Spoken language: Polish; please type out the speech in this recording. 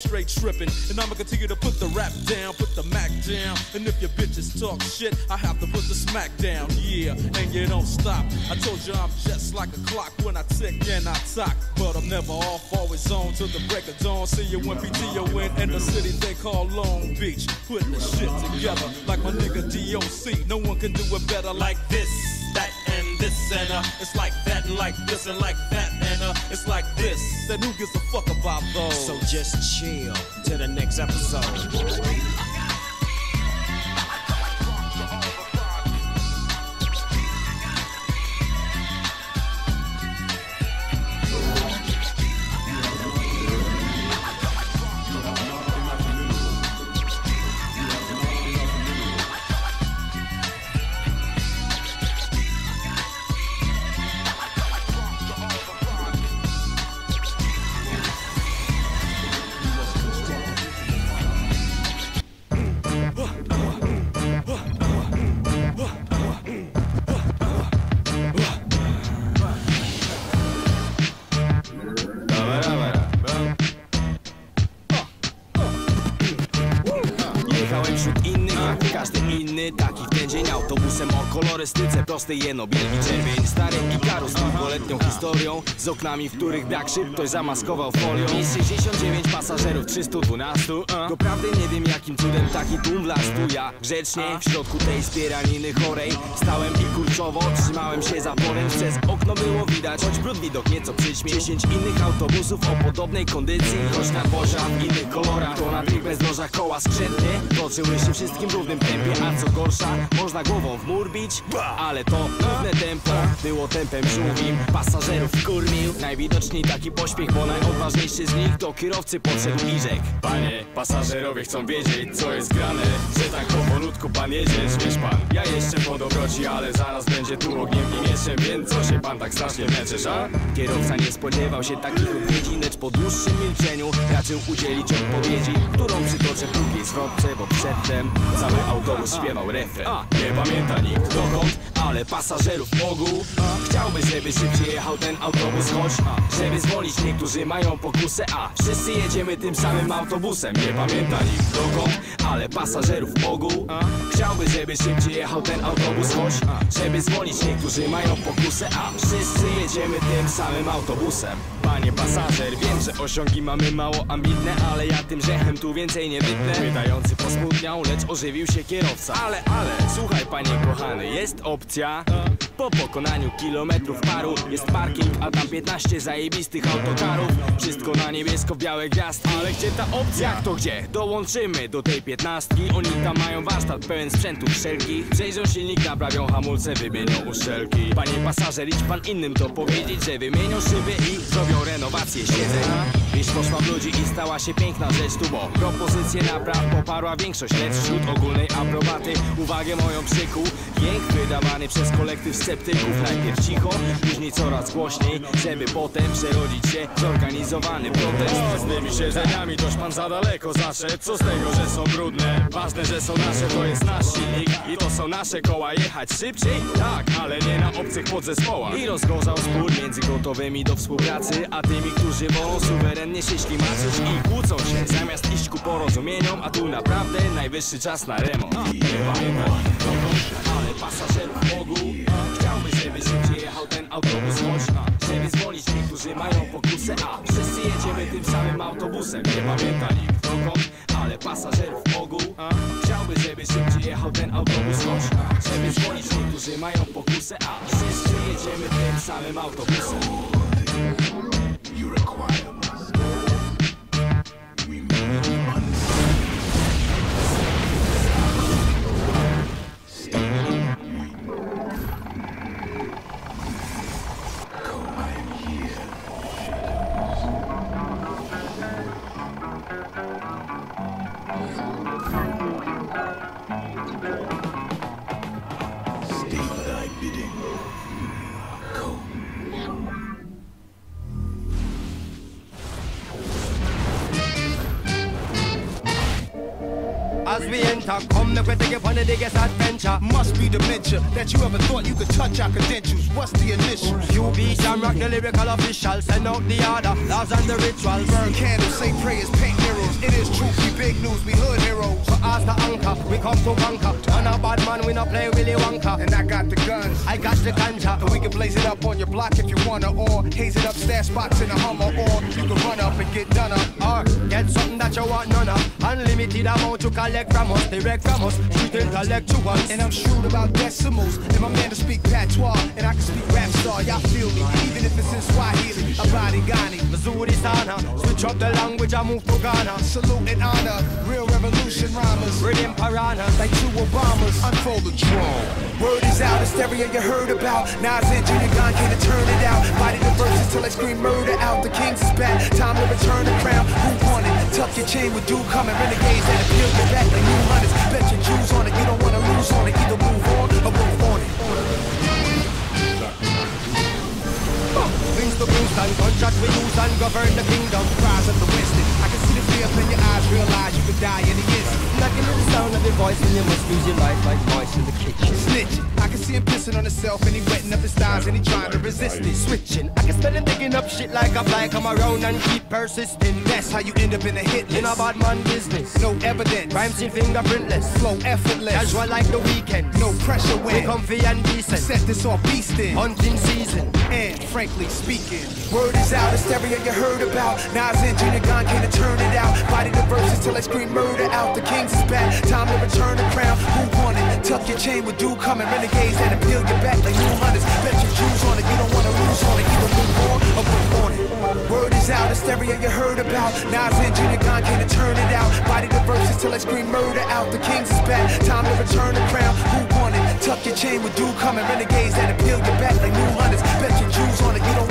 Straight tripping, and I'ma continue to put the rap down, put the Mac down. And if your bitches talk shit, I have to put the smack down. Yeah, and you don't stop. I told you I'm just like a clock when I tick and I talk. But I'm never off, always on till the break of dawn. See you when PTO in, the city they call Long Beach. Putting the shit together like my nigga DOC. No one can do it better like this, this. And uh, it's like that, and like this, and like that. And uh, it's like this. Then who gives a fuck about those? So just chill to the next episode. Kolorystyce prostej jeno Bielgi czerwień, stary Ikarus Długoletnią historią Z oknami, w których brak szyb ktoś zamaskował folią. Jest 69 pasażerów, 312 uh. Doprawdy nie wiem jakim cudem taki tłum wlazł Ja grzecznie w środku tej spieraniny chorej Stałem i kurczowo trzymałem się za porem Przez okno było widać, choć brud widok nieco przyćmi 10 innych autobusów o podobnej kondycji. Choć nadwozia w innych kolorach To na bezdrożach koła skrzętnie Toczyły się wszystkim w równym tempie A co gorsza, można głową w mur bić. Ale to równe tempo było tempem żółwim. Pasażerów kurmił Najwidoczniej taki pośpiech, bo najodważniejszy z nich Do kierowcy podszedł i rzekł. Panie, pasażerowie chcą wiedzieć co jest grane Że tak powolutku pan jedziesz, wiesz pan. Ja jeszcze po dobroci, ale zaraz będzie tu ogniem i mieczem Więc co się pan tak strasznie męczysz, a? Kierowca nie spodziewał się takich odpowiedzi Lecz po dłuższym milczeniu. Raczył udzielić odpowiedzi Którą przytoczę w drugiej zwrotce Bo przedtem cały autobus śpiewał refren. A, nie pamięta nikt dokąd ale pasażerów ogół Chciałby, żeby szybciej jechał ten autobus Choć, żeby zwolnić niektórzy mają pokusę A wszyscy jedziemy tym samym autobusem. Nie pamięta nikt dokąd, ale pasażerów ogół Chciałby, żeby szybciej jechał ten autobus Choć, żeby zwolnić niektórzy mają pokusę A wszyscy jedziemy tym samym autobusem Panie pasażer, wiem, że osiągi mamy mało ambitne Ale ja tym rzechem tu więcej nie wytnę Pytający posmutniał, lecz ożywił się kierowca. Ale, ale, słuchaj panie kochany, jest opcja Po pokonaniu kilometrów paru Jest parking, a tam 15 zajebistych autokarów. Wszystko na niebiesko, białe gwiazdki. Ale gdzie ta opcja? Jak to gdzie? Dołączymy do tej piętnastki. Oni tam mają warsztat pełen sprzętów wszelkich. Przejrzą silnik, naprawią hamulce, wymienią uszczelki. Panie pasażer, idź pan innym to powiedzieć Że wymienią szyby i zrobią renowację siedzeń Wieś poszła w ludzi i stała się piękna rzecz tu Bo propozycję napraw poparła większość Lecz wśród ogólnej aprobaty. Uwagę moją przykuł Jęk wydawany przez kolektyw sceptyków Najpierw cicho, później coraz głośniej Żeby potem przerodzić się w zorganizowany protest O, z tymi siedzeniami toż pan za daleko zaszedł Co z tego, że są brudne? Ważne, że są nasze, to jest nasz silnik I to są nasze koła, jechać szybciej? Tak, ale nie na obcych podzespołach I rozgorzał spór między gotowymi do współpracy A tymi, którzy wolą suwerennie się ślimaczyć I kłócą się zamiast iść ku porozumieniom A tu naprawdę najwyższy czas na remont autobusem Nie pamięta nikt dokąd, ale pasażerów ogół Chciałby, żeby szybciej jechał ten autobus. Choć, żeby zwolnić niektórzy mają pokusę A wszyscy jedziemy tym samym autobusem. You require As we enter, come make we take you on the biggest adventure. Must be dementia that you ever thought you could touch our credentials. What's the initials? You be Sam Rock, the lyrical official. Send out the order, laws and the rituals. Burn candles, say prayers, paint mirrors. It is truth, we big news, we hood heroes. The anchor, we come to conquer. On a bad man, we not play Willy Wonka. And I got the guns. I got the ganja. And we can blaze it up on your block if you wanna, or haze it up, stash spots in a Hummer, or you can run up and get done up. Or get something that you want none of. Unlimited amount to collect from us, direct from us. Street intellectuals. And I'm shrewd about decimals. And my man to speak patois, and I can speak rap star. Y'all feel me, even if it's in Swahili. Abadi Ghani. Missouri sana. Switch up the language, I move to Ghana. Salute and honor, real revolution rhymers. Rhythm piranhas. Like two Obamas, unfold the drum. Word is out, hysteria you heard about. Nas and Junior Gone can't turn it out. Body the verses till I scream murder out. The kings is back, time to return the crown. Who won it? Tuck your chain with dew coming. Renegades that appeal your back like new hunters. Bet your choose on it, you don't wanna lose on it. Either move on or move on it. Things to boost and contract we use and govern the kingdom. Rise of the Winston. I can see the fear in your eyes, realize you could die in the instant. Knocking to the sound of your voice and you must use your life like voice in the kitchen. Snitching. I can see him pissing on himself and he wetting up his thighs and he trying to resist it. Switching, I can smell him digging up shit like a fly. Come around and keep persisting. That's how you end up in a hit list. In a bad man business. No evidence. Crime scene fingerprintless. flow effortless. Casual like the weekend. No pressure when comfy and decent. set this off beast in. Hunting season. And frankly speaking, word is out, hysteria you heard about. Nas and Junior Gone can't turn it out. Body the verses till I scream murder out. The kings is back, time to return the crown. Who won it? Tuck your chain with dew coming. Renegades that appeal your back like new hunters. Bet your choose on it, you don't wanna lose on it. Either move on or move on it. Word is out, hysteria you heard about. Nas and Junior Gone can't turn it out. Body the verses till I scream murder out. The kings is back, time to return the crown. Who? Tuck your chain with dew coming. Renegades that appeal your back like new hunters. Bet your choose on it, you don't